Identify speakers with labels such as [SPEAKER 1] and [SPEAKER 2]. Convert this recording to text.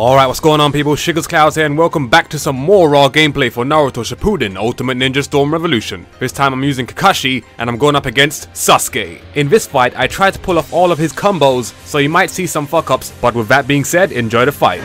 [SPEAKER 1] Alright, what's going on people? ShikasClouds here and welcome back to some more raw gameplay for Naruto Shippuden Ultimate Ninja Storm Revolution. This time I'm using Kakashi and I'm going up against Sasuke. In this fight, I tried to pull off all of his combos, so you might see some fuck ups, but with that being said, enjoy the fight.